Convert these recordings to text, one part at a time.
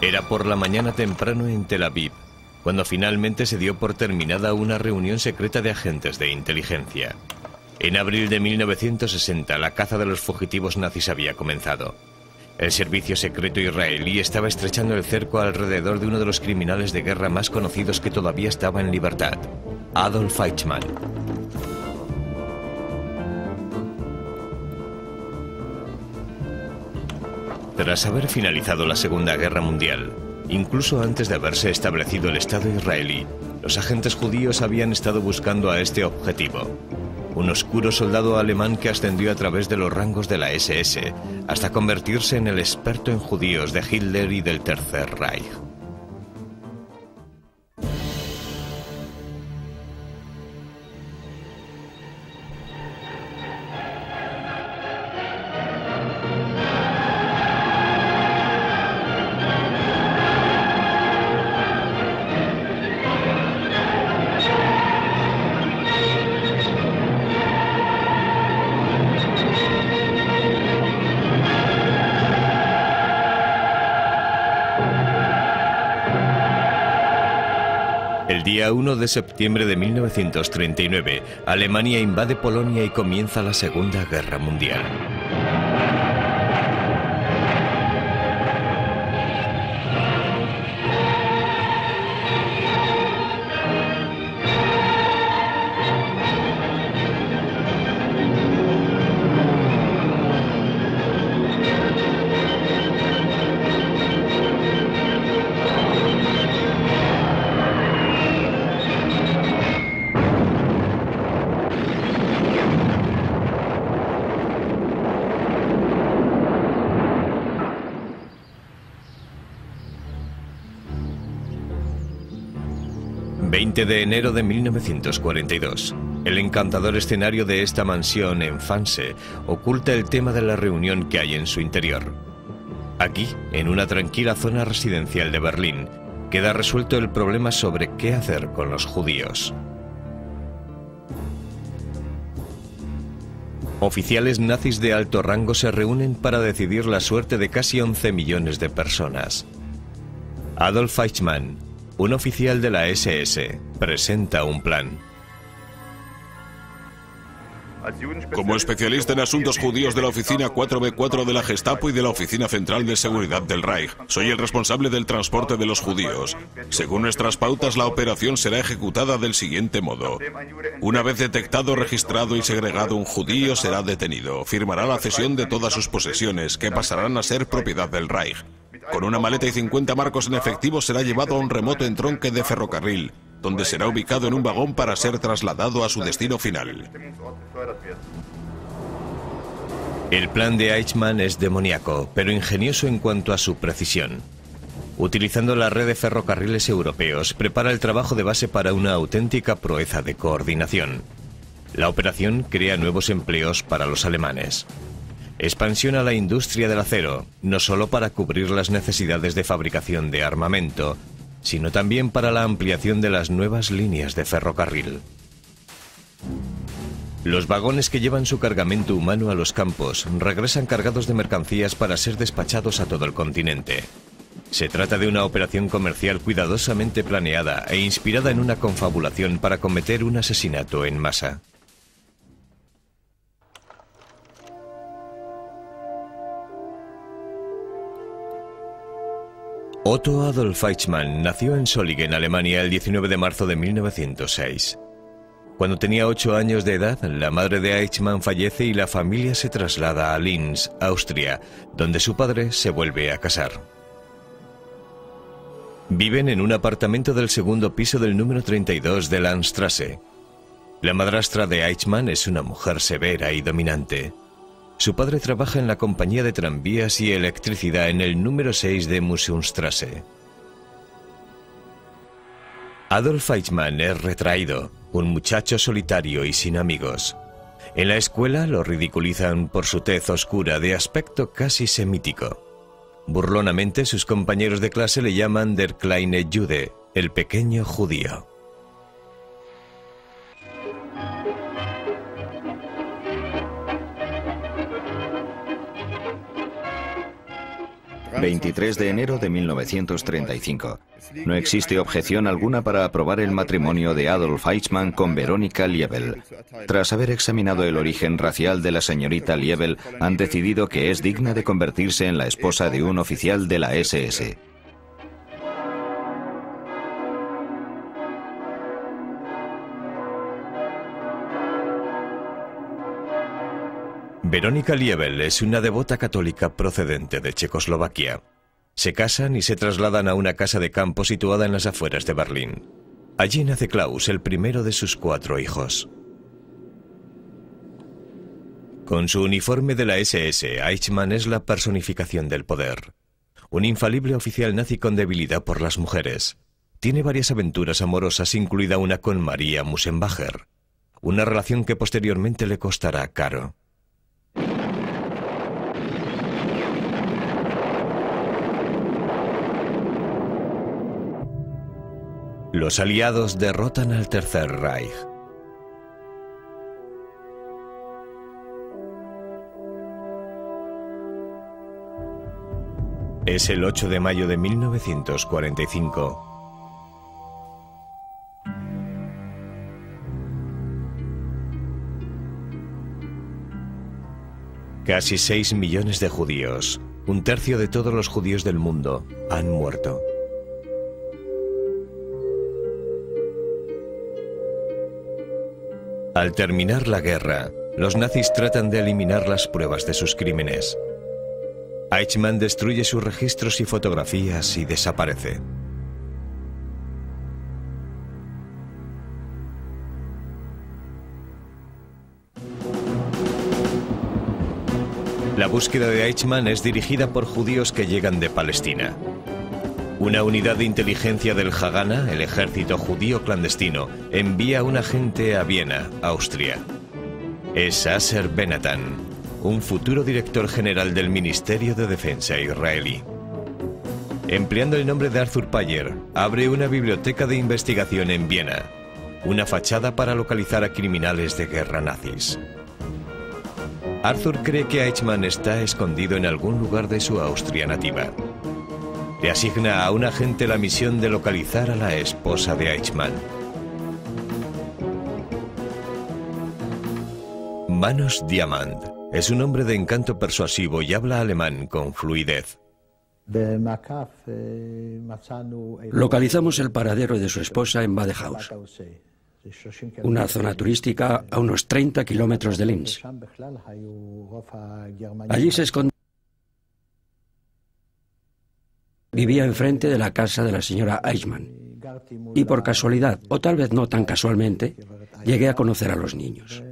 Era por la mañana temprano en Tel Aviv, cuando finalmente se dio por terminada una reunión secreta de agentes de inteligencia. En abril de 1960, la caza de los fugitivos nazis había comenzado. El servicio secreto israelí estaba estrechando el cerco alrededor de uno de los criminales de guerra más conocidos que todavía estaba en libertad, Adolf Eichmann. Tras haber finalizado la Segunda Guerra Mundial, incluso antes de haberse establecido el Estado israelí, los agentes judíos habían estado buscando a este objetivo, un oscuro soldado alemán que ascendió a través de los rangos de la SS hasta convertirse en el experto en judíos de Hitler y del Tercer Reich. De septiembre de 1939, Alemania invade Polonia y comienza la Segunda Guerra Mundial. 20 de enero de 1942. El encantador escenario de esta mansión en Fanse oculta el tema de la reunión que hay en su interior. Aquí, en una tranquila zona residencial de Berlín, queda resuelto el problema sobre qué hacer con los judíos. Oficiales nazis de alto rango se reúnen para decidir la suerte de casi 11 millones de personas. Adolf Eichmann, un oficial de la SS presenta un plan. Como especialista en asuntos judíos de la Oficina 4B4 de la Gestapo y de la Oficina Central de Seguridad del Reich, soy el responsable del transporte de los judíos. Según nuestras pautas, la operación será ejecutada del siguiente modo. Una vez detectado, registrado y segregado un judío, será detenido. Firmará la cesión de todas sus posesiones, que pasarán a ser propiedad del Reich. Con una maleta y 50 marcos en efectivo será llevado a un remoto entronque de ferrocarril, donde será ubicado en un vagón para ser trasladado a su destino final. El plan de Eichmann es demoníaco, pero ingenioso en cuanto a su precisión. Utilizando la red de ferrocarriles europeos, prepara el trabajo de base para una auténtica proeza de coordinación. La operación crea nuevos empleos para los alemanes. Expansiona la industria del acero, no solo para cubrir las necesidades de fabricación de armamento, sino también para la ampliación de las nuevas líneas de ferrocarril. Los vagones que llevan su cargamento humano a los campos regresan cargados de mercancías para ser despachados a todo el continente. Se trata de una operación comercial cuidadosamente planeada e inspirada en una confabulación para cometer un asesinato en masa. Otto Adolf Eichmann nació en Solingen, Alemania, el 19 de marzo de 1906. Cuando tenía ocho años de edad, la madre de Eichmann fallece y la familia se traslada a Linz, Austria, donde su padre se vuelve a casar. Viven en un apartamento del segundo piso del número 32 de Landstrasse. La madrastra de Eichmann es una mujer severa y dominante. Su padre trabaja en la compañía de tranvías y electricidad en el número 6 de Museumstrasse. Adolf Eichmann es retraído, un muchacho solitario y sin amigos. En la escuela lo ridiculizan por su tez oscura de aspecto casi semítico. Burlonamente sus compañeros de clase le llaman Der kleine Jude, el pequeño judío. 23 de enero de 1935. No existe objeción alguna para aprobar el matrimonio de Adolf Eichmann con Verónica Liebel. Tras haber examinado el origen racial de la señorita Liebel, han decidido que es digna de convertirse en la esposa de un oficial de la SS. Verónica Liebel es una devota católica procedente de Checoslovaquia. Se casan y se trasladan a una casa de campo situada en las afueras de Berlín. Allí nace Klaus, el primero de sus cuatro hijos. Con su uniforme de la SS, Eichmann es la personificación del poder. Un infalible oficial nazi con debilidad por las mujeres. Tiene varias aventuras amorosas, incluida una con María Musenbacher. Una relación que posteriormente le costará caro. Los aliados derrotan al Tercer Reich. Es el 8 de mayo de 1945. Casi 6 millones de judíos, un tercio de todos los judíos del mundo, han muerto. Al terminar la guerra, los nazis tratan de eliminar las pruebas de sus crímenes. Eichmann destruye sus registros y fotografías y desaparece. La búsqueda de Eichmann es dirigida por judíos que llegan de Palestina. Una unidad de inteligencia del Hagana, el ejército judío clandestino, envía un agente a Viena, Austria. Es Asser Benatan, un futuro director general del Ministerio de Defensa israelí. Empleando el nombre de Arthur Payer, abre una biblioteca de investigación en Viena, una fachada para localizar a criminales de guerra nazis. Arthur cree que Eichmann está escondido en algún lugar de su Austria nativa le asigna a un agente la misión de localizar a la esposa de Eichmann. Manos Diamant es un hombre de encanto persuasivo y habla alemán con fluidez. Localizamos el paradero de su esposa en Badehaus, una zona turística a unos 30 kilómetros de Linz. Allí se esconde Vivía enfrente de la casa de la señora Eichmann. Y por casualidad, o tal vez no tan casualmente, llegué a conocer a los niños.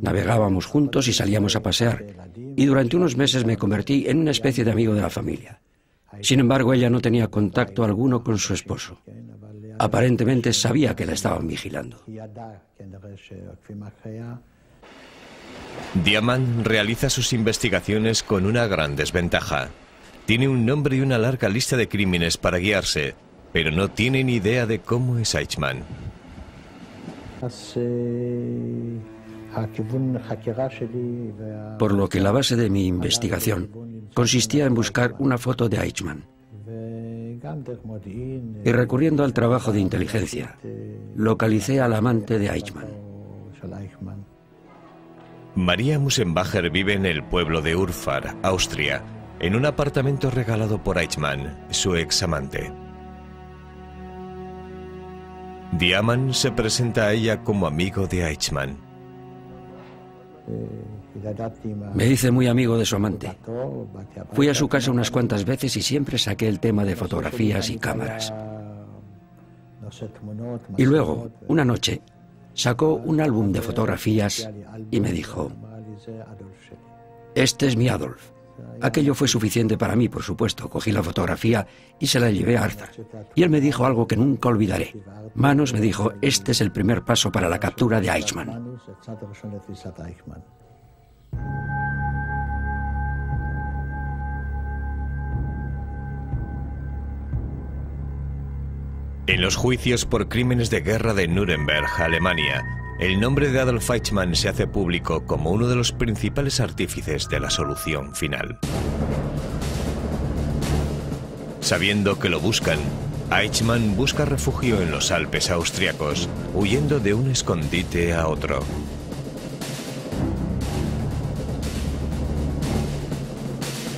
Navegábamos juntos y salíamos a pasear, y durante unos meses me convertí en una especie de amigo de la familia. Sin embargo, ella no tenía contacto alguno con su esposo. Aparentemente sabía que la estaban vigilando. Diamant realiza sus investigaciones con una gran desventaja. Tiene un nombre y una larga lista de crímenes para guiarse, pero no tiene ni idea de cómo es Eichmann. Por lo que la base de mi investigación consistía en buscar una foto de Eichmann. Y recurriendo al trabajo de inteligencia, localicé al amante de Eichmann. María Musenbacher vive en el pueblo de Urfar, Austria, en un apartamento regalado por Eichmann, su ex amante. Diamant se presenta a ella como amigo de Eichmann. Me hice muy amigo de su amante. Fui a su casa unas cuantas veces y siempre saqué el tema de fotografías y cámaras. Y luego, una noche, sacó un álbum de fotografías y me dijo, este es mi Adolf. Aquello fue suficiente para mí, por supuesto. Cogí la fotografía y se la llevé a Arthur. Y él me dijo algo que nunca olvidaré. Manos me dijo, este es el primer paso para la captura de Eichmann. En los juicios por crímenes de guerra de Nuremberg, Alemania, el nombre de Adolf Eichmann se hace público como uno de los principales artífices de la solución final. Sabiendo que lo buscan, Eichmann busca refugio en los Alpes austriacos, huyendo de un escondite a otro.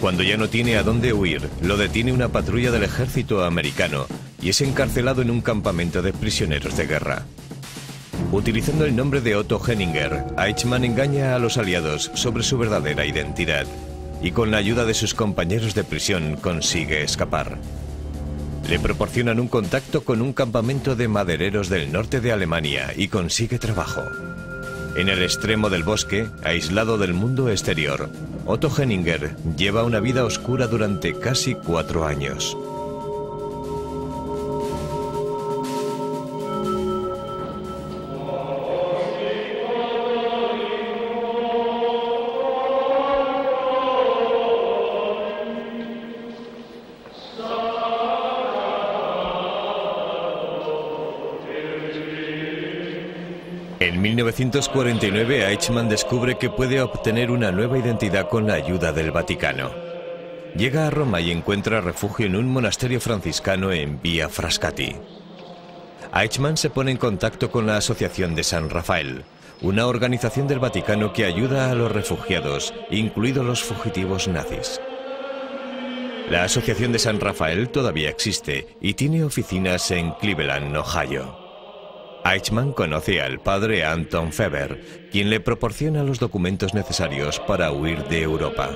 Cuando ya no tiene a dónde huir, lo detiene una patrulla del ejército americano y es encarcelado en un campamento de prisioneros de guerra. Utilizando el nombre de Otto Henninger, Eichmann engaña a los aliados sobre su verdadera identidad y con la ayuda de sus compañeros de prisión consigue escapar. Le proporcionan un contacto con un campamento de madereros del norte de Alemania y consigue trabajo. En el extremo del bosque, aislado del mundo exterior, Otto Henninger lleva una vida oscura durante casi cuatro años. 1949 Eichmann descubre que puede obtener una nueva identidad con la ayuda del Vaticano. Llega a Roma y encuentra refugio en un monasterio franciscano en Via Frascati. Eichmann se pone en contacto con la Asociación de San Rafael, una organización del Vaticano que ayuda a los refugiados, incluidos los fugitivos nazis. La Asociación de San Rafael todavía existe y tiene oficinas en Cleveland, Ohio. Eichmann conoce al padre Anton Feber, quien le proporciona los documentos necesarios para huir de Europa.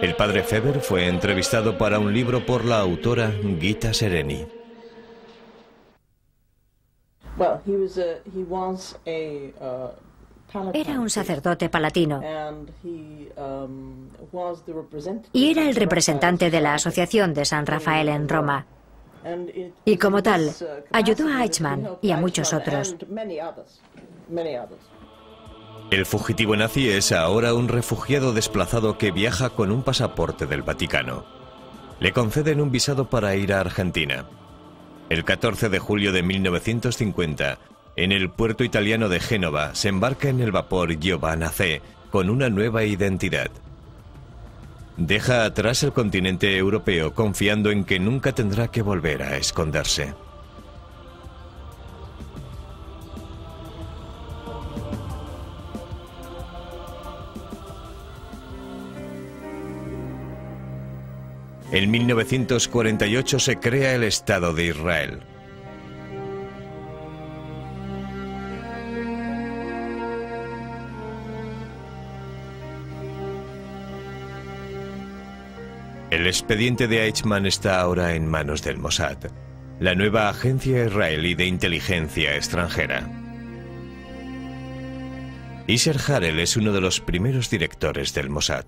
El padre Feber fue entrevistado para un libro por la autora Gita Sereni. Era un sacerdote palatino y era el representante de la Asociación de San Rafael en Roma. Y como tal, ayudó a Eichmann y a muchos otros. El fugitivo nazi es ahora un refugiado desplazado que viaja con un pasaporte del Vaticano. Le conceden un visado para ir a Argentina. El 14 de julio de 1950, en el puerto italiano de Génova, se embarca en el vapor Giovanna C con una nueva identidad. Deja atrás el continente europeo confiando en que nunca tendrá que volver a esconderse. En 1948 se crea el Estado de Israel. El expediente de Eichmann está ahora en manos del Mossad, la nueva agencia israelí de inteligencia extranjera. Isher Harel es uno de los primeros directores del Mossad.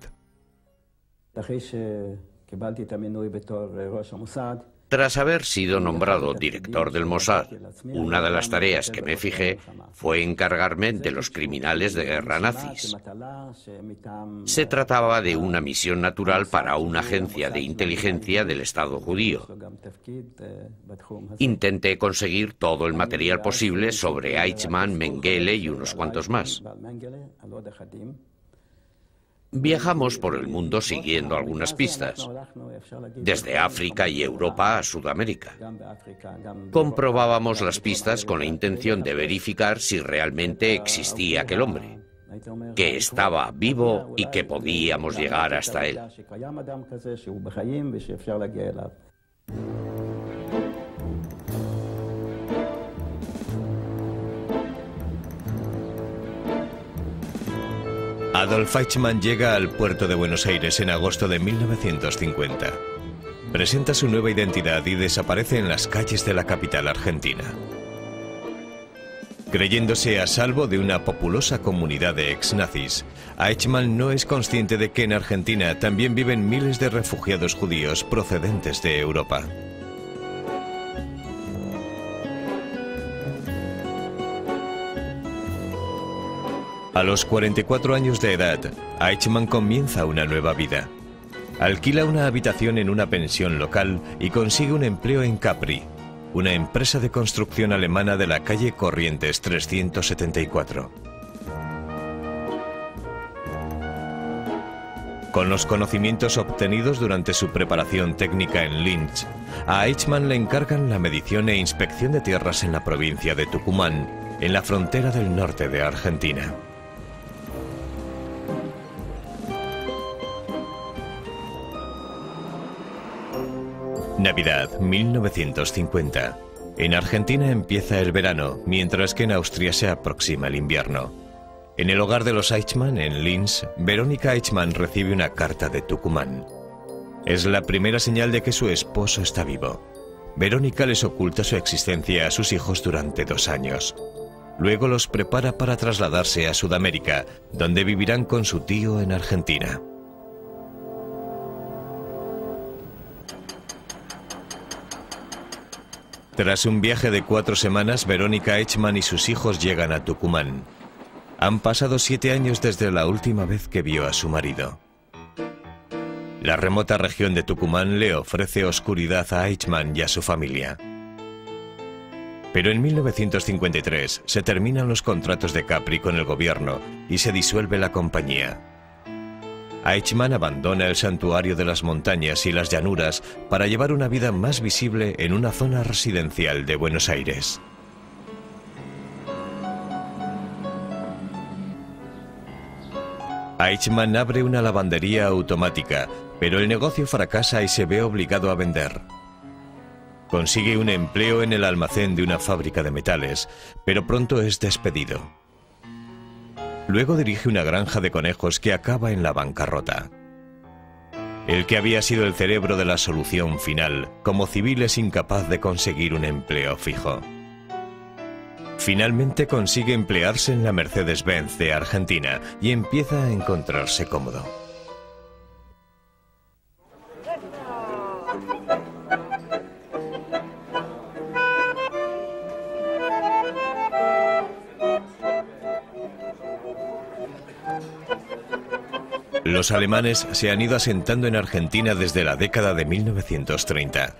Tras haber sido nombrado director del Mossad, una de las tareas que me fijé fue encargarme de los criminales de guerra nazis. Se trataba de una misión natural para una agencia de inteligencia del Estado judío. Intenté conseguir todo el material posible sobre Eichmann, Mengele y unos cuantos más. Viajamos por el mundo siguiendo algunas pistas, desde África y Europa a Sudamérica. Comprobábamos las pistas con la intención de verificar si realmente existía aquel hombre, que estaba vivo y que podíamos llegar hasta él. Adolf Eichmann llega al puerto de Buenos Aires en agosto de 1950. Presenta su nueva identidad y desaparece en las calles de la capital argentina. Creyéndose a salvo de una populosa comunidad de ex-nazis, Eichmann no es consciente de que en Argentina también viven miles de refugiados judíos procedentes de Europa. A los 44 años de edad, Eichmann comienza una nueva vida. Alquila una habitación en una pensión local y consigue un empleo en Capri, una empresa de construcción alemana de la calle Corrientes 374. Con los conocimientos obtenidos durante su preparación técnica en Linz, a Eichmann le encargan la medición e inspección de tierras en la provincia de Tucumán, en la frontera del norte de Argentina. Navidad 1950. En Argentina empieza el verano, mientras que en Austria se aproxima el invierno. En el hogar de los Eichmann, en Linz, Verónica Eichmann recibe una carta de Tucumán. Es la primera señal de que su esposo está vivo. Verónica les oculta su existencia a sus hijos durante dos años. Luego los prepara para trasladarse a Sudamérica, donde vivirán con su tío en Argentina. Tras un viaje de cuatro semanas, Verónica Eichmann y sus hijos llegan a Tucumán. Han pasado siete años desde la última vez que vio a su marido. La remota región de Tucumán le ofrece oscuridad a Eichmann y a su familia. Pero en 1953 se terminan los contratos de Capri con el gobierno y se disuelve la compañía. Eichmann abandona el santuario de las montañas y las llanuras para llevar una vida más visible en una zona residencial de Buenos Aires. Eichmann abre una lavandería automática, pero el negocio fracasa y se ve obligado a vender. Consigue un empleo en el almacén de una fábrica de metales, pero pronto es despedido. Luego dirige una granja de conejos que acaba en la bancarrota. El que había sido el cerebro de la solución final, como civil es incapaz de conseguir un empleo fijo. Finalmente consigue emplearse en la Mercedes-Benz de Argentina y empieza a encontrarse cómodo. Los alemanes se han ido asentando en Argentina desde la década de 1930.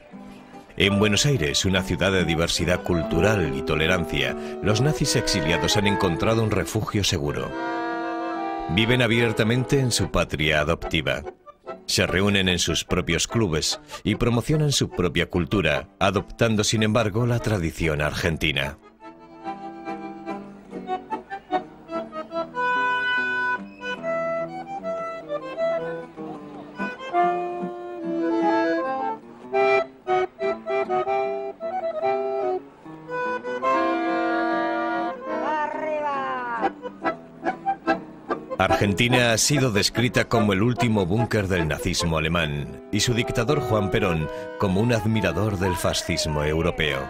En Buenos Aires, una ciudad de diversidad cultural y tolerancia, los nazis exiliados han encontrado un refugio seguro. Viven abiertamente en su patria adoptiva. Se reúnen en sus propios clubes y promocionan su propia cultura, adoptando sin embargo la tradición argentina. Argentina ha sido descrita como el último búnker del nazismo alemán y su dictador Juan Perón como un admirador del fascismo europeo.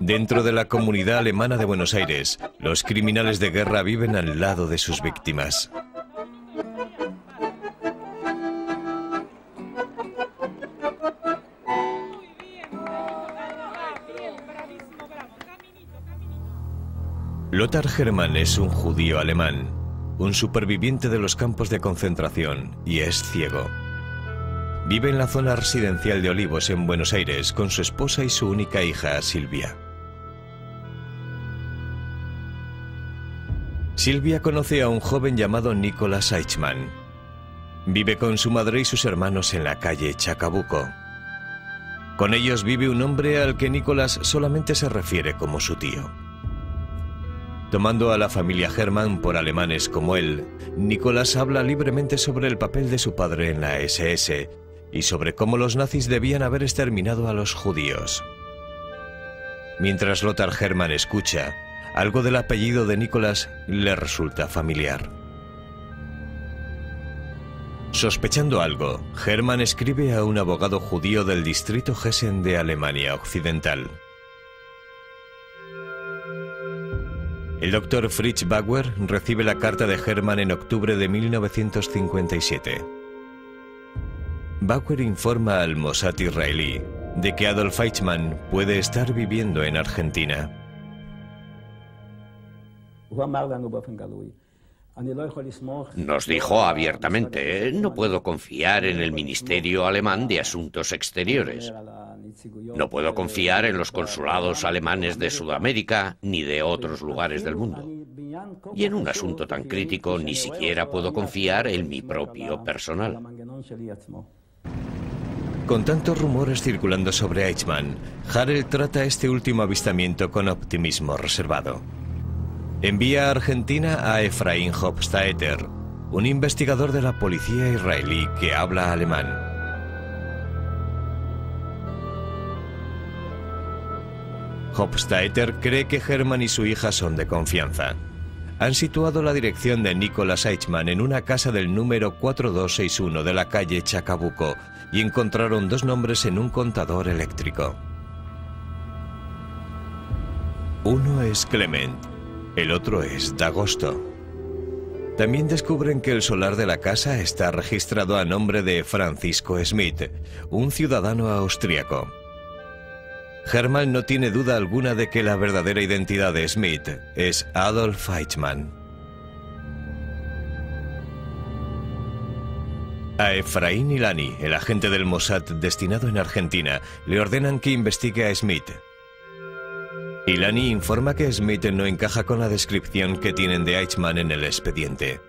Dentro de la comunidad alemana de Buenos Aires, los criminales de guerra viven al lado de sus víctimas. Lothar Hermann es un judío alemán, un superviviente de los campos de concentración y es ciego. Vive en la zona residencial de Olivos en Buenos Aires con su esposa y su única hija, Silvia. Silvia conoce a un joven llamado Nicolás Eichmann. Vive con su madre y sus hermanos en la calle Chacabuco. Con ellos vive un hombre al que Nicolás solamente se refiere como su tío. Tomando a la familia Hermann por alemanes como él, Nicolás habla libremente sobre el papel de su padre en la SS y sobre cómo los nazis debían haber exterminado a los judíos. Mientras Lothar Hermann escucha, algo del apellido de Nicolás le resulta familiar. Sospechando algo, Hermann escribe a un abogado judío del distrito Hessen de Alemania Occidental. El doctor Fritz Bauer recibe la carta de Hermann en octubre de 1957. Bauer informa al Mossad israelí de que Adolf Eichmann puede estar viviendo en Argentina. Nos dijo abiertamente, no puedo confiar en el Ministerio Alemán de Asuntos Exteriores. No puedo confiar en los consulados alemanes de Sudamérica ni de otros lugares del mundo. Y en un asunto tan crítico ni siquiera puedo confiar en mi propio personal. Con tantos rumores circulando sobre Eichmann, Harel trata este último avistamiento con optimismo reservado. Envía a Argentina a Efraín Hofstadter, un investigador de la policía israelí que habla alemán. Hofstadter cree que Hermann y su hija son de confianza. Han situado la dirección de Nicolas Eichmann en una casa del número 4261 de la calle Chacabuco y encontraron dos nombres en un contador eléctrico. Uno es Clement, el otro es Dagosto. También descubren que el solar de la casa está registrado a nombre de Francisco Smith, un ciudadano austríaco. Hermann no tiene duda alguna de que la verdadera identidad de Smith es Adolf Eichmann. A Efraín Ilani, el agente del Mossad destinado en Argentina, le ordenan que investigue a Smith. Ilani informa que Smith no encaja con la descripción que tienen de Eichmann en el expediente.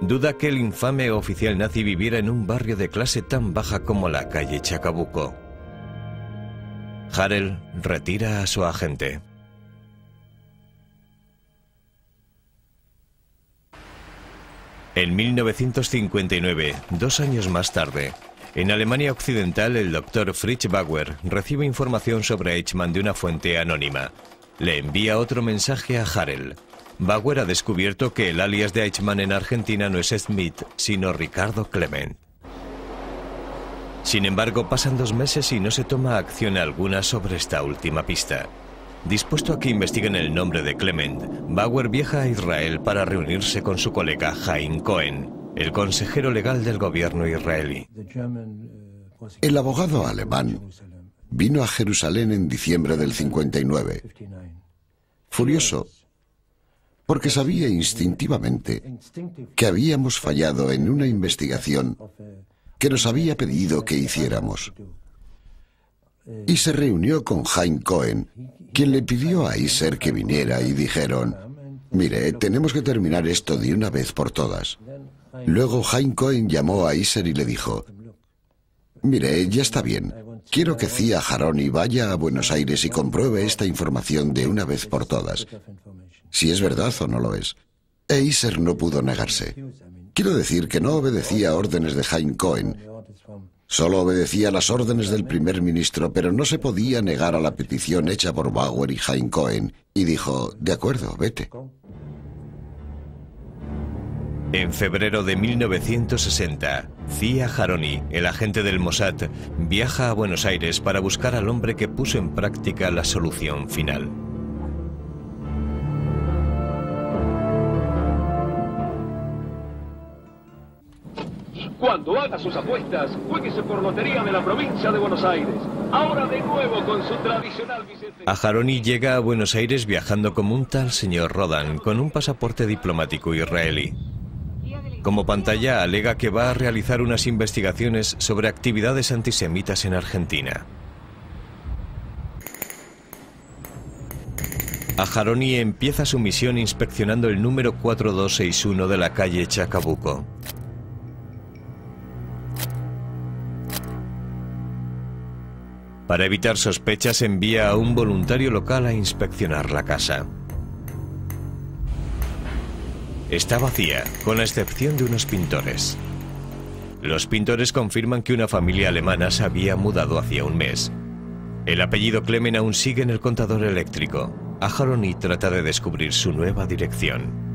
Duda que el infame oficial nazi viviera en un barrio de clase tan baja como la calle Chacabuco. Harel retira a su agente. En 1959, dos años más tarde, en Alemania Occidental el doctor Fritz Bauer recibe información sobre Eichmann de una fuente anónima. Le envía otro mensaje a Harel. Bauer ha descubierto que el alias de Eichmann en Argentina no es Smith, sino Ricardo Clement. Sin embargo, pasan dos meses y no se toma acción alguna sobre esta última pista. Dispuesto a que investiguen el nombre de Clement, Bauer viaja a Israel para reunirse con su colega Haim Cohen, el consejero legal del gobierno israelí. El abogado alemán vino a Jerusalén en diciembre del 59, furioso porque sabía instintivamente que habíamos fallado en una investigación que nos había pedido que hiciéramos. Y se reunió con Hein Cohen, quien le pidió a Iser que viniera y dijeron, mire, tenemos que terminar esto de una vez por todas. Luego Hein Cohen llamó a Iser y le dijo, mire, ya está bien, quiero que Cia Jaroni vaya a Buenos Aires y compruebe esta información de una vez por todas, si es verdad o no lo es. E Iser no pudo negarse. Quiero decir que no obedecía órdenes de Hein Cohen. Solo obedecía las órdenes del primer ministro, pero no se podía negar a la petición hecha por Bauer y Hein Cohen. Y dijo, de acuerdo, vete. En febrero de 1960, Zia Haroni, el agente del Mossad, viaja a Buenos Aires para buscar al hombre que puso en práctica la solución final. Cuando haga llega a Buenos Aires viajando como un tal señor Rodan, con un pasaporte diplomático israelí. Como pantalla alega que va a realizar unas investigaciones sobre actividades antisemitas en Argentina. A Jaroni empieza su misión inspeccionando el número 4261 de la calle Chacabuco. Para evitar sospechas envía a un voluntario local a inspeccionar la casa. Está vacía, con la excepción de unos pintores. Los pintores confirman que una familia alemana se había mudado hacía un mes. El apellido Clemen aún sigue en el contador eléctrico. Aharoni trata de descubrir su nueva dirección.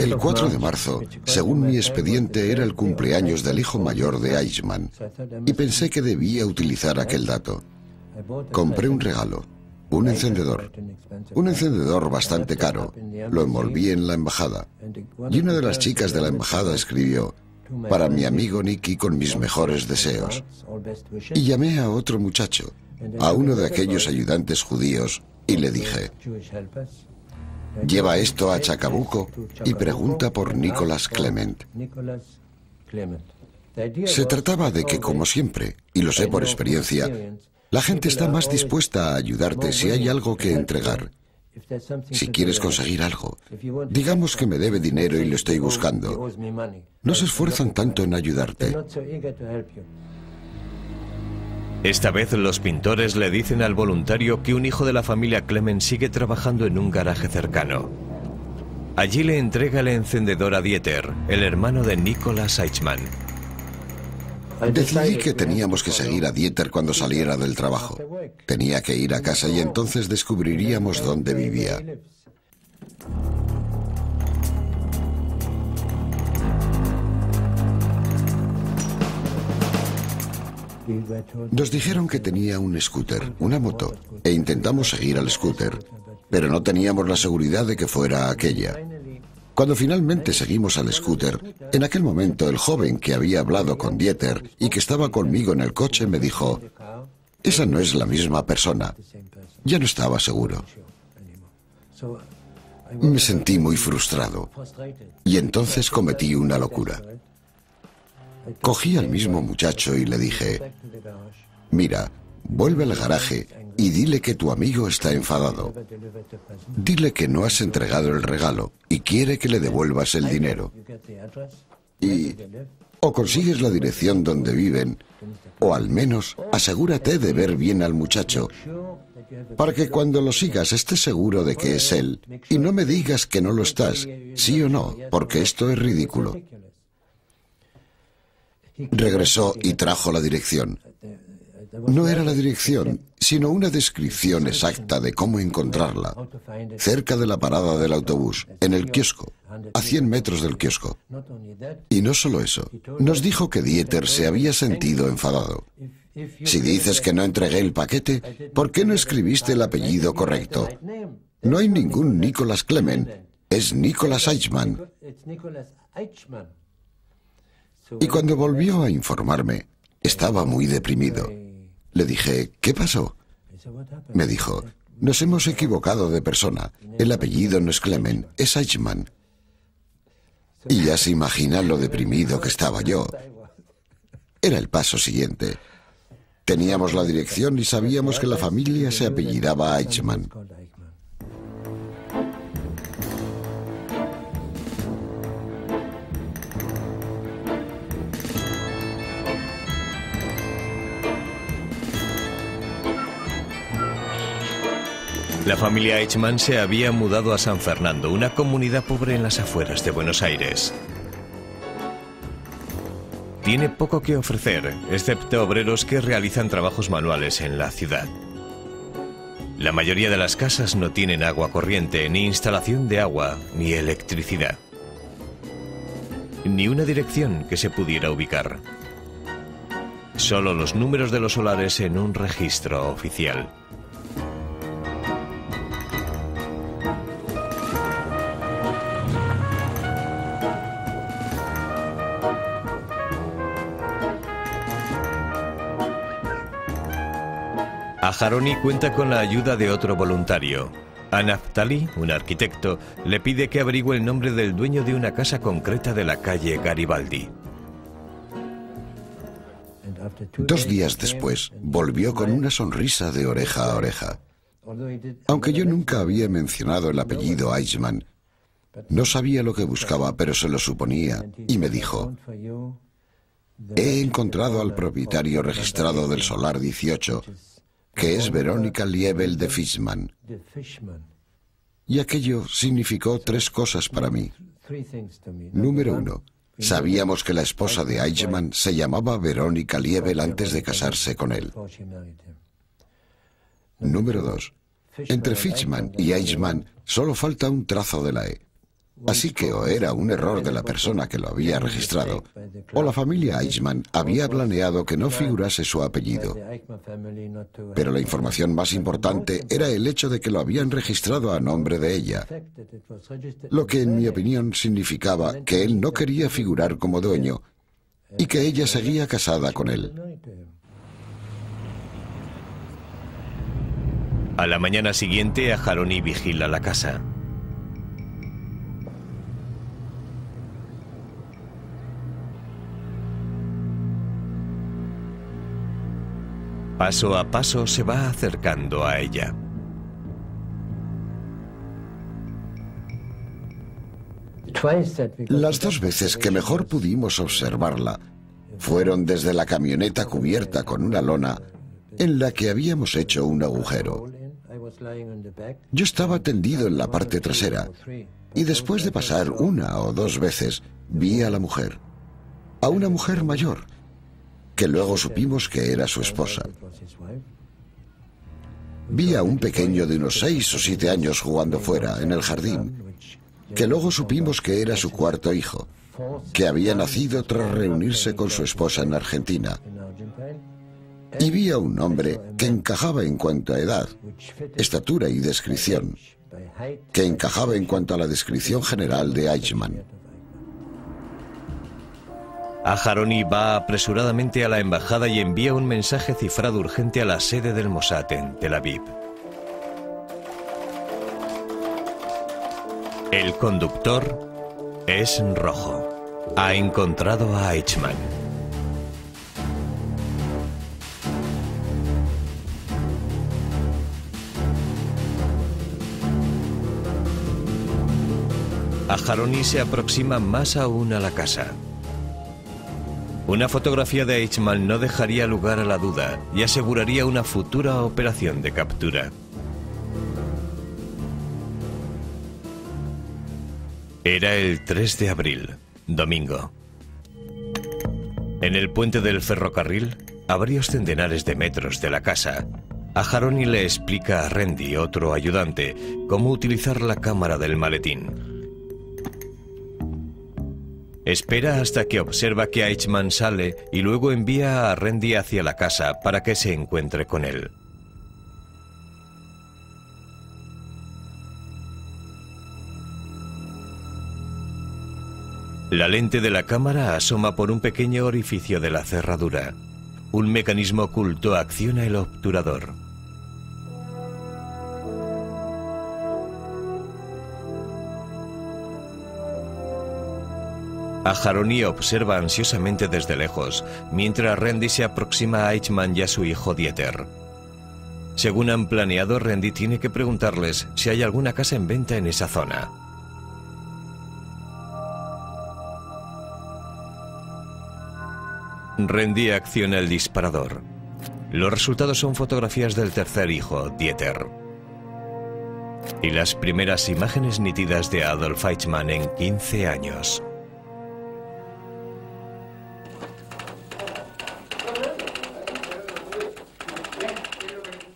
El 4 de marzo, según mi expediente, era el cumpleaños del hijo mayor de Eichmann y pensé que debía utilizar aquel dato. Compré un regalo, un encendedor, un encendedor bastante caro. Lo envolví en la embajada y una de las chicas de la embajada escribió, para mi amigo Nicky con mis mejores deseos. Y llamé a otro muchacho, a uno de aquellos ayudantes judíos, y le dije, Lleva esto a Chacabuco y pregunta por Nicolás Clement. Se trataba de que, como siempre, y lo sé por experiencia, La gente está más dispuesta a ayudarte si hay algo que entregar. Si quieres conseguir algo, digamos que me debe dinero y lo estoy buscando, no se esfuerzan tanto en ayudarte. Esta vez los pintores le dicen al voluntario que un hijo de la familia Clement sigue trabajando en un garaje cercano. Allí le entrega el encendedor a Dieter, el hermano de Nicolas Eichmann. Decidí que teníamos que seguir a Dieter cuando saliera del trabajo. Tenía que ir a casa y entonces descubriríamos dónde vivía. Nos dijeron que tenía un scooter, una moto, e intentamos seguir al scooter, pero no teníamos la seguridad de que fuera aquella. Cuando finalmente seguimos al scooter, en aquel momento el joven que había hablado con Dieter y que estaba conmigo en el coche me dijo, esa no es la misma persona. Ya no estaba seguro. Me sentí muy frustrado y entonces cometí una locura. Cogí al mismo muchacho y le dije, mira, vuelve al garaje y dile que tu amigo está enfadado. Dile que no has entregado el regalo y quiere que le devuelvas el dinero. Y o consigues la dirección donde viven, o al menos asegúrate de ver bien al muchacho, para que cuando lo sigas estés seguro de que es él, y no me digas que no lo estás, sí o no, porque esto es ridículo. Regresó y trajo la dirección. No era la dirección, sino una descripción exacta de cómo encontrarla, cerca de la parada del autobús, en el kiosco, a 100 metros del kiosco. Y no solo eso, nos dijo que Dieter se había sentido enfadado. Si dices que no entregué el paquete, ¿por qué no escribiste el apellido correcto? No hay ningún Nicolas Clement, es Nicolas Eichmann. Y cuando volvió a informarme, estaba muy deprimido. Le dije, ¿qué pasó? Me dijo, nos hemos equivocado de persona. El apellido no es Clement, es Eichmann. Y ya se imagina lo deprimido que estaba yo. Era el paso siguiente. Teníamos la dirección y sabíamos que la familia se apellidaba Eichmann. La familia Eichmann se había mudado a San Fernando, una comunidad pobre en las afueras de Buenos Aires. Tiene poco que ofrecer, excepto obreros que realizan trabajos manuales en la ciudad. La mayoría de las casas no tienen agua corriente, ni instalación de agua, ni electricidad. Ni una dirección que se pudiera ubicar. Solo los números de los solares en un registro oficial. Aharoni cuenta con la ayuda de otro voluntario. Anaftali, un arquitecto, le pide que averigüe el nombre del dueño de una casa concreta de la calle Garibaldi. Dos días después, volvió con una sonrisa de oreja a oreja. Aunque yo nunca había mencionado el apellido Eichmann, no sabía lo que buscaba, pero se lo suponía, y me dijo, he encontrado al propietario registrado del Solar 18 que es Verónica Liebel de Fishman. Y aquello significó tres cosas para mí. Número uno, sabíamos que la esposa de Eichmann se llamaba Verónica Liebel antes de casarse con él. Número dos, entre Fishman y Eichmann solo falta un trazo de la E. Así que o era un error de la persona que lo había registrado, o la familia Eichmann había planeado que no figurase su apellido. Pero la información más importante era el hecho de que lo habían registrado a nombre de ella, lo que en mi opinión significaba que él no quería figurar como dueño y que ella seguía casada con él. A la mañana siguiente, Ajaroni vigila la casa. Paso a paso se va acercando a ella. Las dos veces que mejor pudimos observarla fueron desde la camioneta cubierta con una lona en la que habíamos hecho un agujero. Yo estaba tendido en la parte trasera y después de pasar una o dos veces vi a la mujer, a una mujer mayor, que luego supimos que era su esposa. Vi a un pequeño de unos seis o siete años jugando fuera, en el jardín, que luego supimos que era su cuarto hijo, que había nacido tras reunirse con su esposa en Argentina. Y vi a un hombre que encajaba en cuanto a edad, estatura y descripción, que encajaba en cuanto a la descripción general de Eichmann. Aharoni va apresuradamente a la embajada y envía un mensaje cifrado urgente a la sede del Mossad en Tel Aviv. El conductor es rojo. Ha encontrado a Eichmann. Aharoni se aproxima más aún a la casa. Una fotografía de Eichmann no dejaría lugar a la duda y aseguraría una futura operación de captura. Era el 3 de abril, domingo. En el puente del ferrocarril, a varios centenares de metros de la casa, Ajaroni le explica a Randy, otro ayudante, cómo utilizar la cámara del maletín. Espera hasta que observa que Eichmann sale y luego envía a Randy hacia la casa para que se encuentre con él. La lente de la cámara asoma por un pequeño orificio de la cerradura. Un mecanismo oculto acciona el obturador. Ajaroni observa ansiosamente desde lejos, mientras Randy se aproxima a Eichmann y a su hijo Dieter. Según han planeado, Randy tiene que preguntarles si hay alguna casa en venta en esa zona. Randy acciona el disparador. Los resultados son fotografías del tercer hijo, Dieter. Y las primeras imágenes nítidas de Adolf Eichmann en 15 años.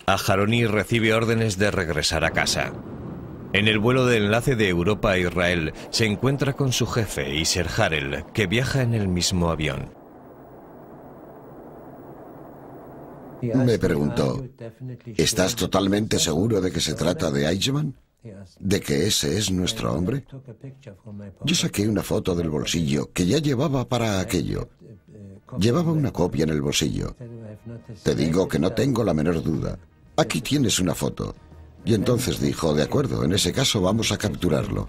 Ajaroni recibe órdenes de regresar a casa. En el vuelo de enlace de Europa a Israel se encuentra con su jefe, Iser Harel, que viaja en el mismo avión. Me preguntó, ¿estás totalmente seguro de que se trata de Eichmann? ¿De que ese es nuestro hombre? Yo saqué una foto del bolsillo que ya llevaba para aquello. Llevaba una copia en el bolsillo. Te digo que no tengo la menor duda. Aquí tienes una foto. Y entonces dijo, de acuerdo, en ese caso vamos a capturarlo.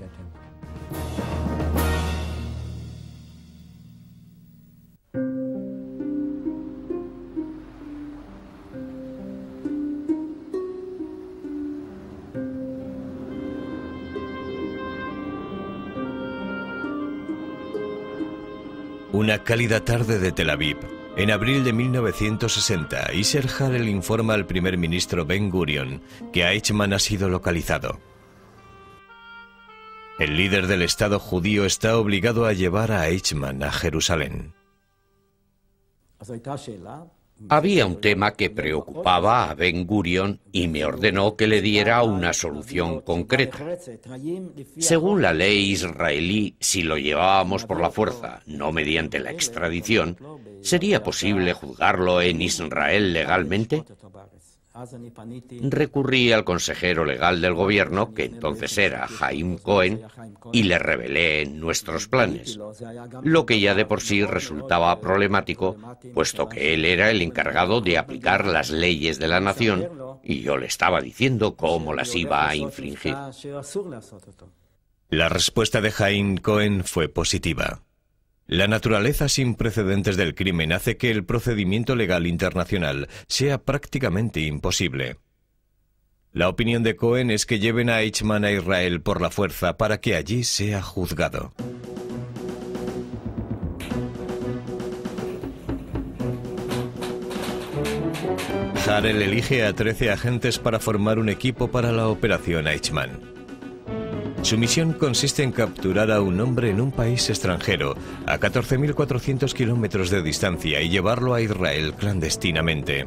Una cálida tarde de Tel Aviv, en abril de 1960, Iser Harel informa al primer ministro Ben Gurion que Eichmann ha sido localizado. El líder del Estado judío está obligado a llevar a Eichmann a Jerusalén. Había un tema que preocupaba a Ben Gurion y me ordenó que le diera una solución concreta. Según la ley israelí, si lo llevábamos por la fuerza, no mediante la extradición, ¿sería posible juzgarlo en Israel legalmente? Recurrí al consejero legal del gobierno, que entonces era Jaim Cohen, y le revelé nuestros planes, lo que ya de por sí resultaba problemático, puesto que él era el encargado de aplicar las leyes de la nación y yo le estaba diciendo cómo las iba a infringir. La respuesta de Jaim Cohen fue positiva. La naturaleza sin precedentes del crimen hace que el procedimiento legal internacional sea prácticamente imposible. La opinión de Cohen es que lleven a Eichmann a Israel por la fuerza para que allí sea juzgado. Harel elige a 13 agentes para formar un equipo para la operación Eichmann. Su misión consiste en capturar a un hombre en un país extranjero, a 14.400 kilómetros de distancia, y llevarlo a Israel clandestinamente.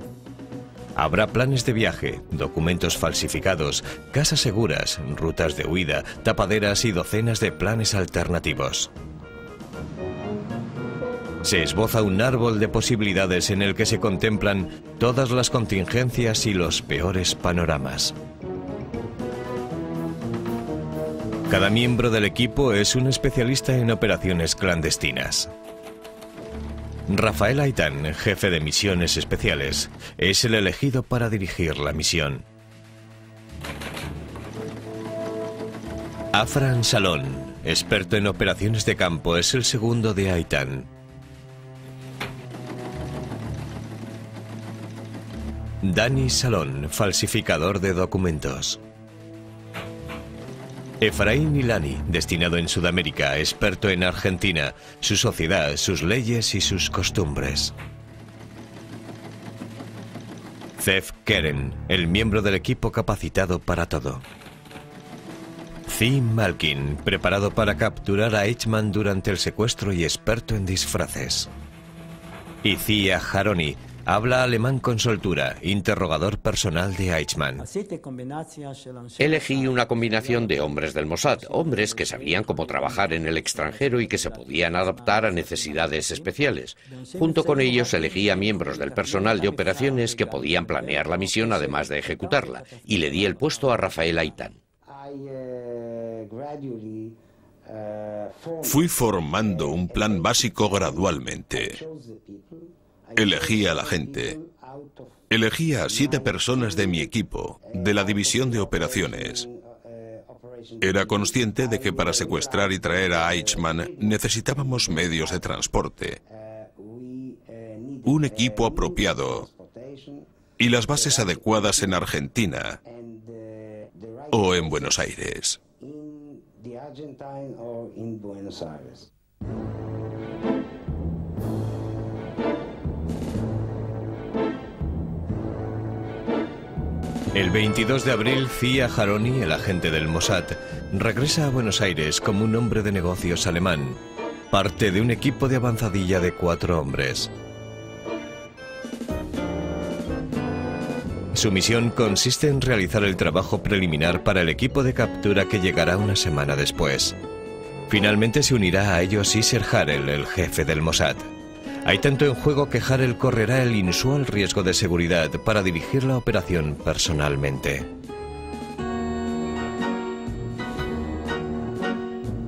Habrá planes de viaje, documentos falsificados, casas seguras, rutas de huida, tapaderas y docenas de planes alternativos. Se esboza un árbol de posibilidades en el que se contemplan todas las contingencias y los peores panoramas. Cada miembro del equipo es un especialista en operaciones clandestinas. Rafael Aitán, jefe de misiones especiales, es el elegido para dirigir la misión. Afran Salón, experto en operaciones de campo, es el segundo de Aitán. Dani Salón, falsificador de documentos. Efraín Ilani, destinado en Sudamérica, experto en Argentina, su sociedad, sus leyes y sus costumbres. Zef Keren, el miembro del equipo capacitado para todo. Zim Malkin, preparado para capturar a Eichmann durante el secuestro y experto en disfraces. Y Zia Haroni, Habla alemán con soltura, interrogador personal de Eichmann. Elegí una combinación de hombres del Mossad, hombres que sabían cómo trabajar en el extranjero y que se podían adaptar a necesidades especiales. Junto con ellos elegí a miembros del personal de operaciones que podían planear la misión además de ejecutarla, y le di el puesto a Rafael Aitán. Fui formando un plan básico gradualmente. Elegí a la gente. Elegí a siete personas de mi equipo, de la división de operaciones. Era consciente de que para secuestrar y traer a Eichmann necesitábamos medios de transporte, un equipo apropiado y las bases adecuadas en Argentina o en Buenos Aires. El 22 de abril, Zia Haroni, el agente del Mossad, regresa a Buenos Aires como un hombre de negocios alemán, parte de un equipo de avanzadilla de cuatro hombres. Su misión consiste en realizar el trabajo preliminar para el equipo de captura que llegará una semana después. Finalmente se unirá a ellos Iser Harel, el jefe del Mossad. Hay tanto en juego que Harel correrá el inusual riesgo de seguridad para dirigir la operación personalmente.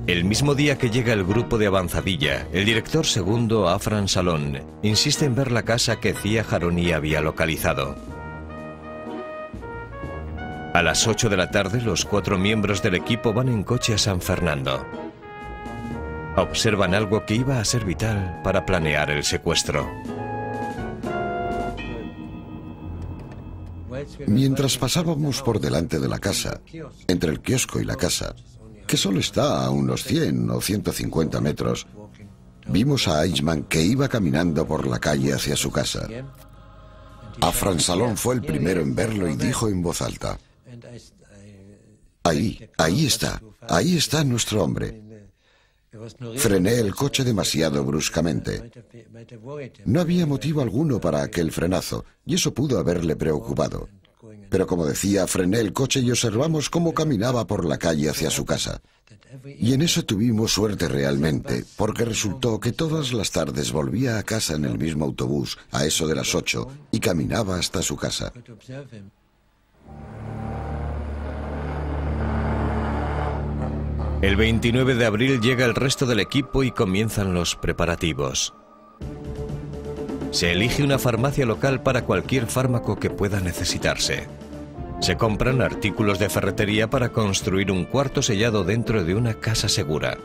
El mismo día que llega el grupo de avanzadilla, el director segundo Afran Salón insiste en ver la casa que Zia Haroni había localizado. A las 8 de la tarde, los cuatro miembros del equipo van en coche a San Fernando observan algo que iba a ser vital para planear el secuestro. Mientras pasábamos por delante de la casa, entre el kiosco y la casa, que solo está a unos 100 o 150 metros, vimos a Eichmann que iba caminando por la calle hacia su casa. Afran Salón fue el primero en verlo y dijo en voz alta, Ahí, ahí está, ahí está nuestro hombre. Frené el coche demasiado bruscamente. No había motivo alguno para aquel frenazo, y eso pudo haberle preocupado. Pero como decía, frené el coche y observamos cómo caminaba por la calle hacia su casa. Y en eso tuvimos suerte realmente, porque resultó que todas las tardes volvía a casa en el mismo autobús, a eso de las ocho, y caminaba hasta su casa. El 29 de abril llega el resto del equipo y comienzan los preparativos. Se elige una farmacia local para cualquier fármaco que pueda necesitarse. Se compran artículos de ferretería para construir un cuarto sellado dentro de una casa segura.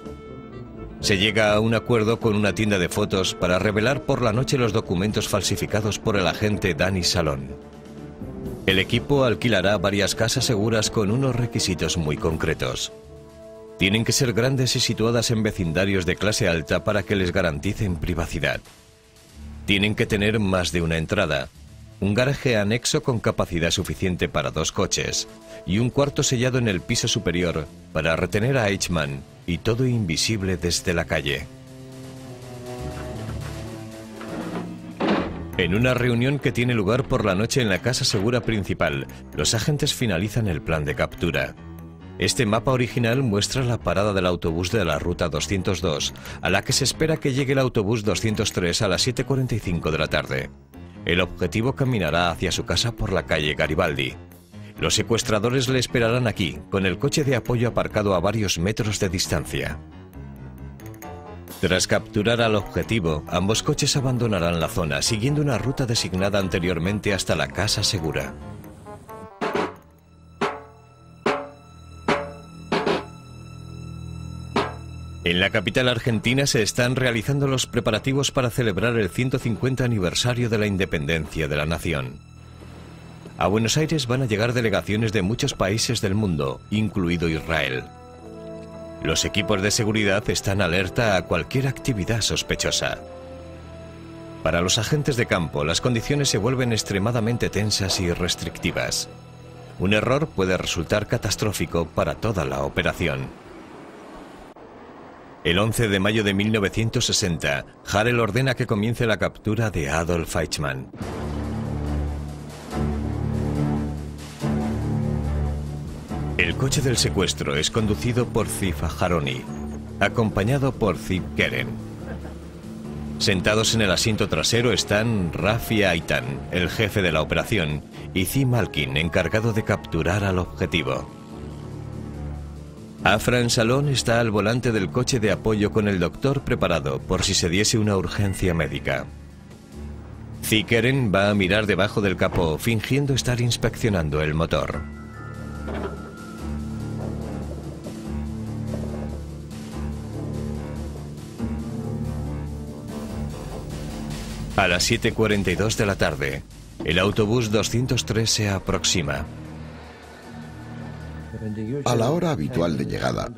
Se llega a un acuerdo con una tienda de fotos para revelar por la noche los documentos falsificados por el agente Danny Salón. El equipo alquilará varias casas seguras con unos requisitos muy concretos. Tienen que ser grandes y situadas en vecindarios de clase alta para que les garanticen privacidad. Tienen que tener más de una entrada, un garaje anexo con capacidad suficiente para dos coches y un cuarto sellado en el piso superior para retener a Eichmann y todo invisible desde la calle. En una reunión que tiene lugar por la noche en la casa segura principal, los agentes finalizan el plan de captura. Este mapa original muestra la parada del autobús de la ruta 202, a la que se espera que llegue el autobús 203 a las 7.45 de la tarde. El objetivo caminará hacia su casa por la calle Garibaldi. Los secuestradores le esperarán aquí, con el coche de apoyo aparcado a varios metros de distancia. Tras capturar al objetivo, ambos coches abandonarán la zona, siguiendo una ruta designada anteriormente hasta la casa segura. En la capital argentina se están realizando los preparativos para celebrar el 150 aniversario de la independencia de la nación. A Buenos Aires van a llegar delegaciones de muchos países del mundo, incluido Israel. Los equipos de seguridad están alerta a cualquier actividad sospechosa. Para los agentes de campo, las condiciones se vuelven extremadamente tensas y restrictivas. Un error puede resultar catastrófico para toda la operación. El 11 de mayo de 1960, Harel ordena que comience la captura de Adolf Eichmann. El coche del secuestro es conducido por Zifa Haroni, acompañado por Zip Keren. Sentados en el asiento trasero están Rafi Aitan, el jefe de la operación, y Zim Malkin, encargado de capturar al objetivo. Afran Salón está al volante del coche de apoyo con el doctor preparado por si se diese una urgencia médica. Zikeren va a mirar debajo del capó fingiendo estar inspeccionando el motor. A las 7.42 de la tarde, el autobús 203 se aproxima. A la hora habitual de llegada,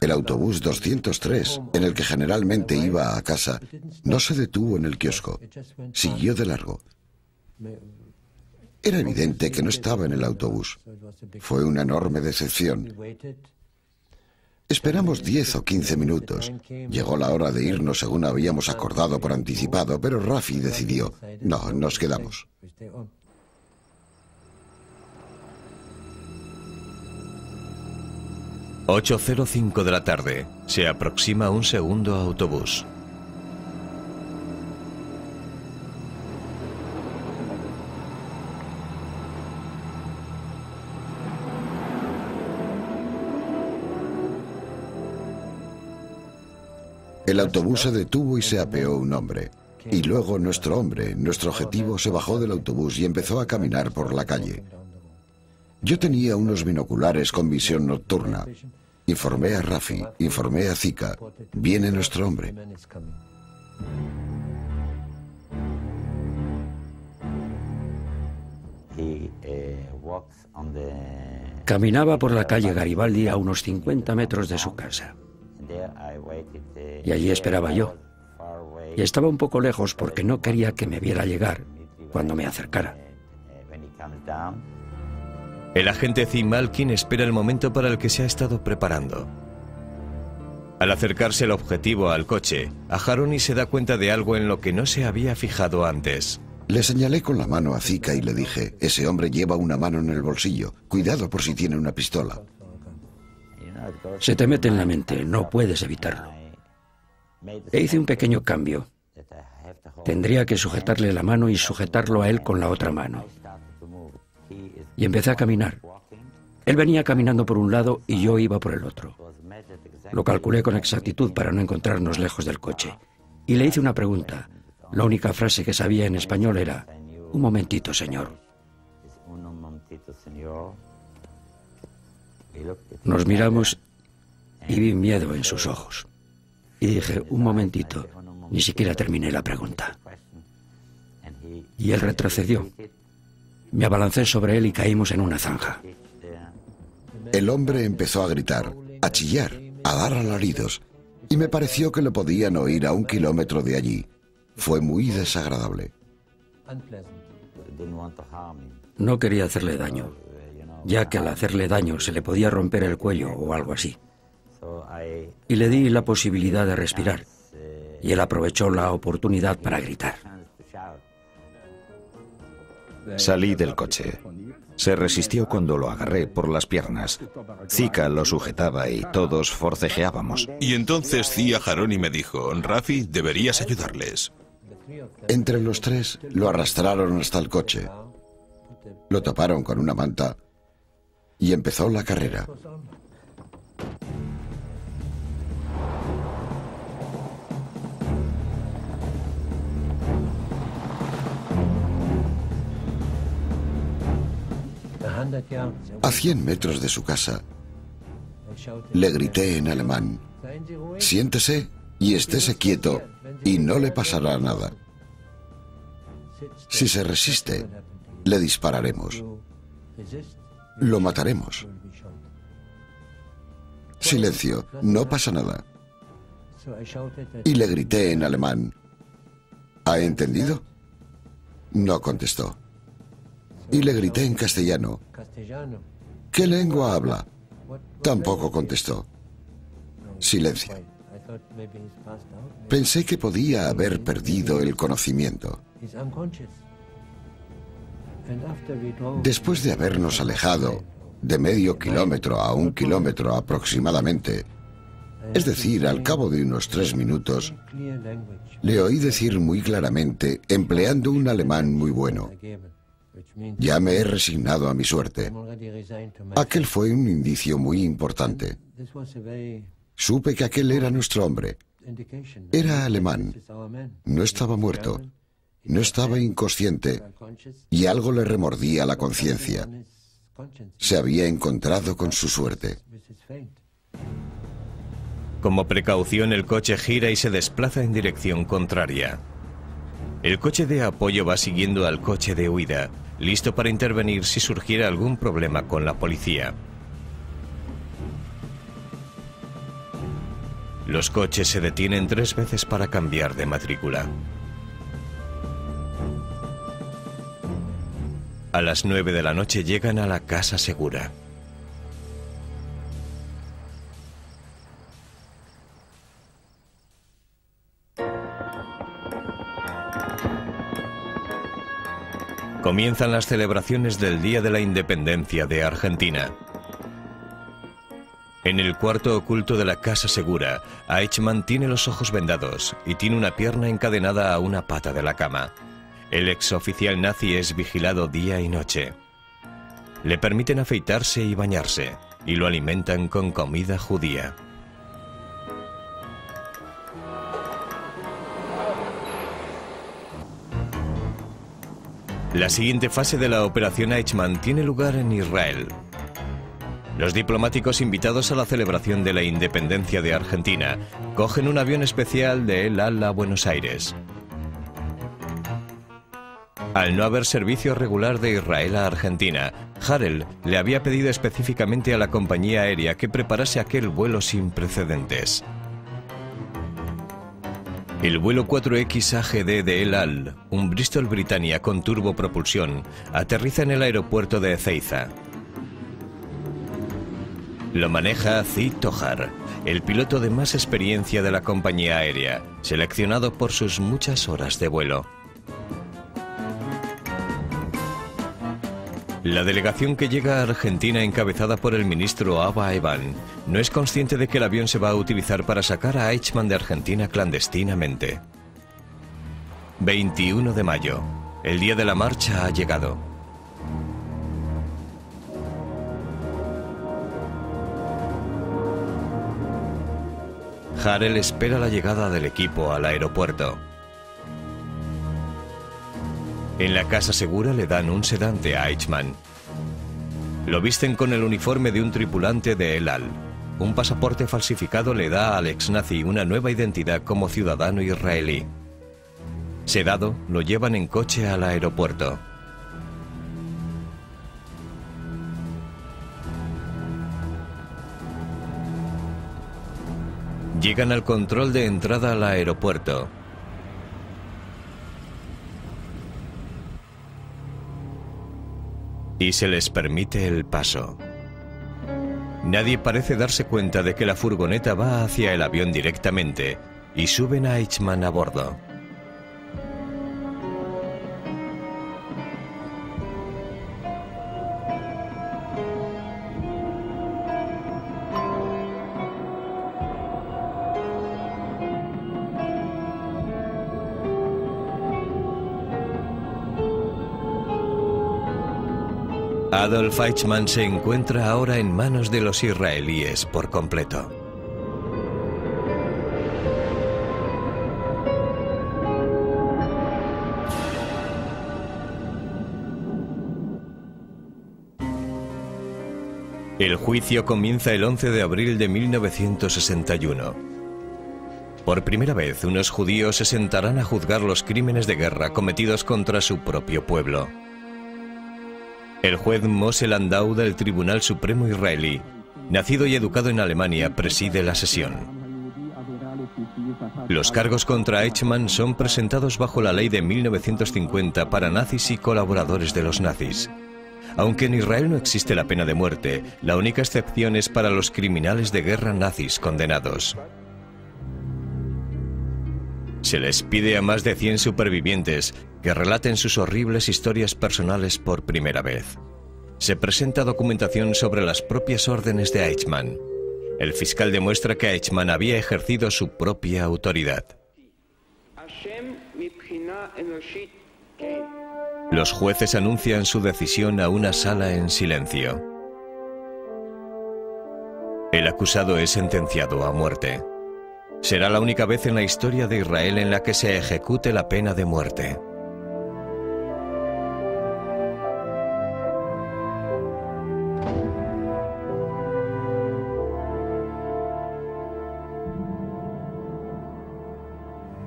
el autobús 203, en el que generalmente iba a casa, no se detuvo en el kiosco. Siguió de largo. Era evidente que no estaba en el autobús. Fue una enorme decepción. Esperamos 10 o 15 minutos. Llegó la hora de irnos según habíamos acordado por anticipado, pero Rafi decidió, no, nos quedamos. 8.05 de la tarde. Se aproxima un segundo autobús. El autobús se detuvo y se apeó un hombre. Y luego nuestro hombre, nuestro objetivo, se bajó del autobús y empezó a caminar por la calle. Yo tenía unos binoculares con visión nocturna. Informé a Rafi, informé a Zika. Viene nuestro hombre. Caminaba por la calle Garibaldi a unos 50 metros de su casa. Y allí esperaba yo. Y estaba un poco lejos porque no quería que me viera llegar cuando me acercara. El agente Zim Malkin espera el momento para el que se ha estado preparando. Al acercarse el objetivo al coche, a Haroni se da cuenta de algo en lo que no se había fijado antes. Le señalé con la mano a Zika y le dije, ese hombre lleva una mano en el bolsillo, cuidado por si tiene una pistola. Se te mete en la mente, no puedes evitarlo. E hice un pequeño cambio. Tendría que sujetarle la mano y sujetarlo a él con la otra mano. Y empecé a caminar. Él venía caminando por un lado y yo iba por el otro. Lo calculé con exactitud para no encontrarnos lejos del coche. Y le hice una pregunta. La única frase que sabía en español era, un momentito, señor. Nos miramos y vi miedo en sus ojos. Y dije, un momentito, ni siquiera terminé la pregunta. Y él retrocedió. Me abalancé sobre él y caímos en una zanja. El hombre empezó a gritar, a chillar, a dar alaridos, y me pareció que lo podían oír a un kilómetro de allí. Fue muy desagradable. No quería hacerle daño, ya que al hacerle daño se le podía romper el cuello o algo así. Y le di la posibilidad de respirar, y él aprovechó la oportunidad para gritar. Salí del coche. Se resistió cuando lo agarré por las piernas. Zika lo sujetaba y todos forcejeábamos. Y entonces Zia Jaroni me dijo, Rafi, deberías ayudarles. Entre los tres lo arrastraron hasta el coche. Lo taparon con una manta y empezó la carrera. A 100 metros de su casa, le grité en alemán, siéntese y estése quieto y no le pasará nada. Si se resiste, le dispararemos. Lo mataremos. Silencio, no pasa nada. Y le grité en alemán, ¿ha entendido? No contestó. Y le grité en castellano, ¿qué lengua habla? Tampoco contestó. Silencio. Pensé que podía haber perdido el conocimiento. Después de habernos alejado de medio kilómetro a un kilómetro aproximadamente, es decir, al cabo de unos tres minutos, le oí decir muy claramente, empleando un alemán muy bueno, ya me he resignado a mi suerte. Aquel fue un indicio muy importante. Supe que aquel era nuestro hombre. Era alemán. No estaba muerto. No estaba inconsciente. Y algo le remordía la conciencia. Se había encontrado con su suerte. Como precaución, el coche gira y se desplaza en dirección contraria. El coche de apoyo va siguiendo al coche de huida, listo para intervenir si surgiera algún problema con la policía. Los coches se detienen tres veces para cambiar de matrícula. A las nueve de la noche llegan a la casa segura. Comienzan las celebraciones del Día de la Independencia de Argentina. En el cuarto oculto de la casa segura, Eichmann tiene los ojos vendados y tiene una pierna encadenada a una pata de la cama. El ex oficial nazi es vigilado día y noche. Le permiten afeitarse y bañarse y lo alimentan con comida judía. La siguiente fase de la operación Eichmann tiene lugar en Israel. Los diplomáticos invitados a la celebración de la independencia de Argentina cogen un avión especial de El Al a Buenos Aires. Al no haber servicio regular de Israel a Argentina, Harel le había pedido específicamente a la compañía aérea que preparase aquel vuelo sin precedentes. El vuelo 4X AGD de El Al, un Bristol Britannia con turbopropulsión, aterriza en el aeropuerto de Ezeiza. Lo maneja Zid Tojar, el piloto de más experiencia de la compañía aérea, seleccionado por sus muchas horas de vuelo. La delegación que llega a Argentina encabezada por el ministro Abba Eban no es consciente de que el avión se va a utilizar para sacar a Eichmann de Argentina clandestinamente. 21 de mayo. El día de la marcha ha llegado. Harel espera la llegada del equipo al aeropuerto. En la casa segura le dan un sedante a Eichmann. Lo visten con el uniforme de un tripulante de El Al. un pasaporte falsificado le da al ex-nazi una nueva identidad como ciudadano israelí. Sedado, lo llevan en coche al aeropuerto. Llegan al control de entrada al aeropuerto. Y se les permite el paso. Nadie parece darse cuenta de que la furgoneta va hacia el avión directamente y suben a Eichmann a bordo. Adolf Eichmann se encuentra ahora en manos de los israelíes por completo. El juicio comienza el 11 de abril de 1961. Por primera vez, unos judíos se sentarán a juzgar los crímenes de guerra cometidos contra su propio pueblo. El juez Moshe Landau del Tribunal Supremo israelí, nacido y educado en Alemania, preside la sesión. Los cargos contra Eichmann son presentados bajo la ley de 1950 para nazis y colaboradores de los nazis. Aunque en Israel no existe la pena de muerte, la única excepción es para los criminales de guerra nazis condenados. Se les pide a más de 100 supervivientes que relaten sus horribles historias personales por primera vez. Se presenta documentación sobre las propias órdenes de Eichmann. El fiscal demuestra que Eichmann había ejercido su propia autoridad. Los jueces anuncian su decisión a una sala en silencio. El acusado es sentenciado a muerte. Será la única vez en la historia de Israel en la que se ejecute la pena de muerte.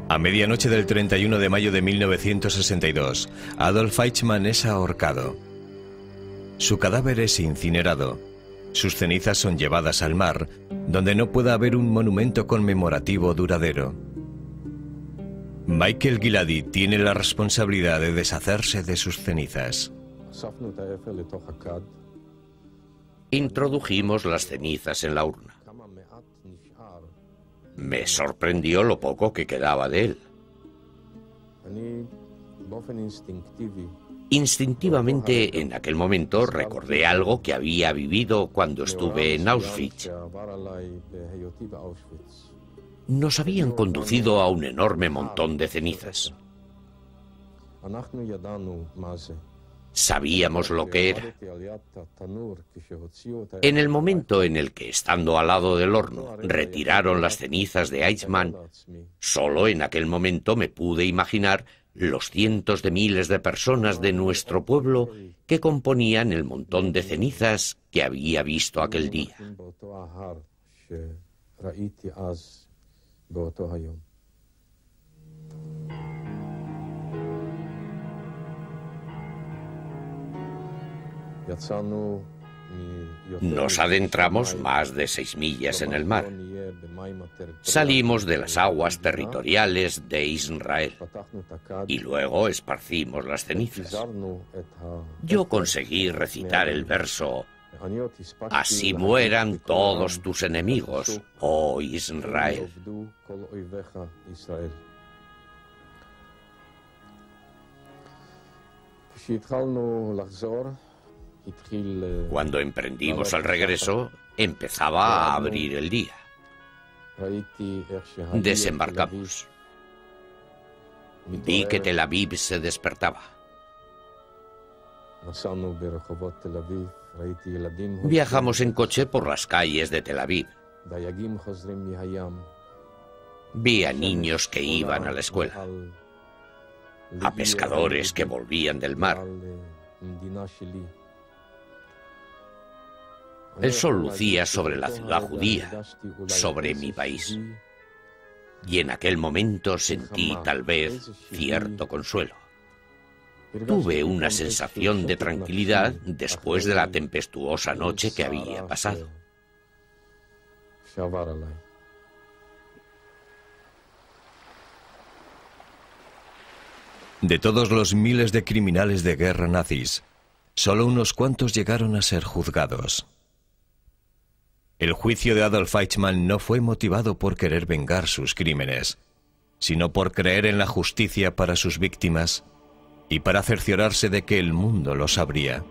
A medianoche del 31 de mayo de 1962, Adolf Eichmann es ahorcado. Su cadáver es incinerado. Sus cenizas son llevadas al mar, donde no pueda haber un monumento conmemorativo duradero. Michael Giladi tiene la responsabilidad de deshacerse de sus cenizas. Introdujimos las cenizas en la urna. Me sorprendió lo poco que quedaba de él. Instintivamente, en aquel momento, recordé algo que había vivido cuando estuve en Auschwitz. Nos habían conducido a un enorme montón de cenizas. Sabíamos lo que era. En el momento en el que, estando al lado del horno, retiraron las cenizas de Eichmann, solo en aquel momento me pude imaginar los cientos de miles de personas de nuestro pueblo que componían el montón de cenizas que había visto aquel día. Nos adentramos más de seis millas en el mar. Salimos de las aguas territoriales de Israel y luego esparcimos las cenizas. Yo conseguí recitar el verso Así mueran todos tus enemigos, oh Israel. Cuando emprendimos el regreso, empezaba a abrir el día. Desembarcamos. Vi que Tel Aviv se despertaba. Viajamos en coche por las calles de Tel Aviv. Vi a niños que iban a la escuela, a pescadores que volvían del mar, El sol lucía sobre la ciudad judía, sobre mi país. Y en aquel momento sentí tal vez cierto consuelo. Tuve una sensación de tranquilidad después de la tempestuosa noche que había pasado. De todos los miles de criminales de guerra nazis, solo unos cuantos llegaron a ser juzgados. El juicio de Adolf Eichmann no fue motivado por querer vengar sus crímenes, sino por creer en la justicia para sus víctimas y para cerciorarse de que el mundo lo sabría.